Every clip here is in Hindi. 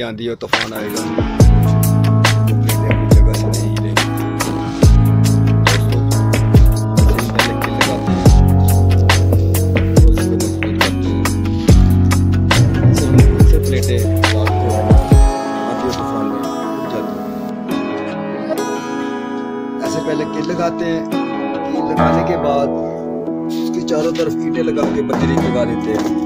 आंधी आएगा आंधी और तूफ़ान किल लगाते हैं। लगाने के बाद उसके चारों तरफ़ ईटे लगा के बजरी लगा देते हैं।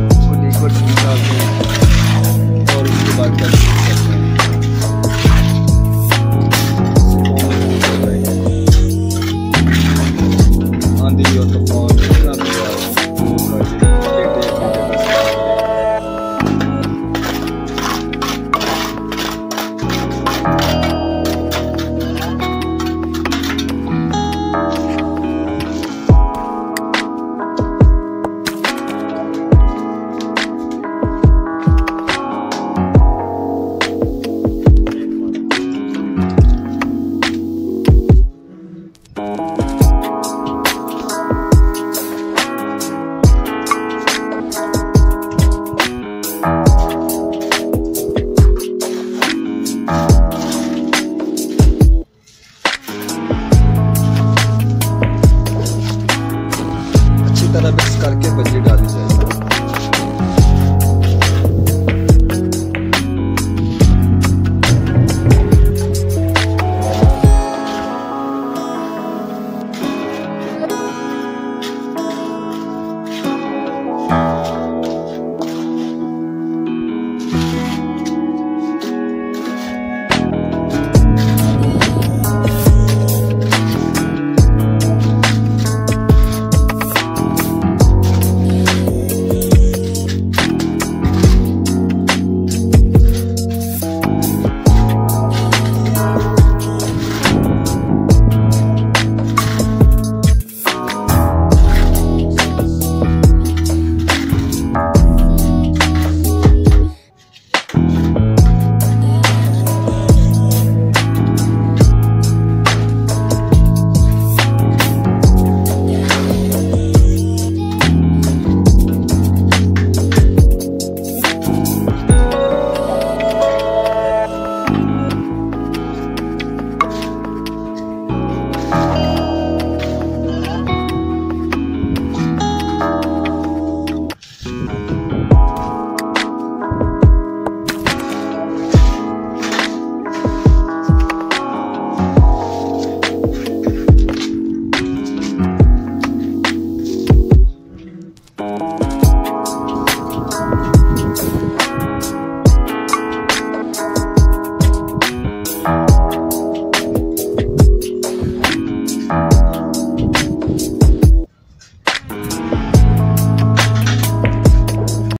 और जरा मिक्स करके बजे डाली जाए